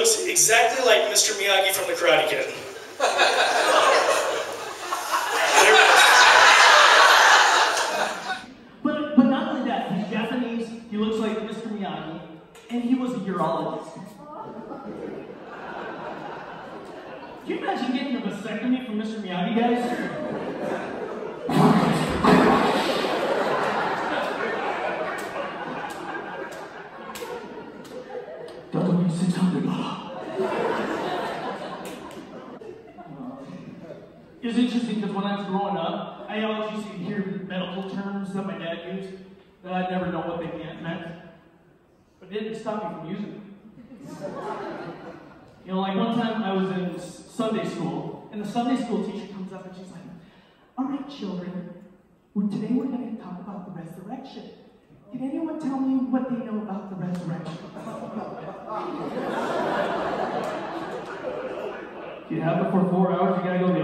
looks exactly like Mr. Miyagi from The Karate Kid. Is. But, but not only that, he's Japanese, he looks like Mr. Miyagi, and he was a urologist. Can you imagine getting a vasectomy from Mr. Miyagi, guys? It was interesting because when I was growing up, I always used to hear medical terms that my dad used that I'd never know what they meant. But it didn't stop me from using them. You know, like one time I was in Sunday school, and the Sunday school teacher comes up and she's like, All right, children, well, today we're going to talk about the resurrection. Can anyone tell me what they know about the resurrection? You have it for four hours, you gotta go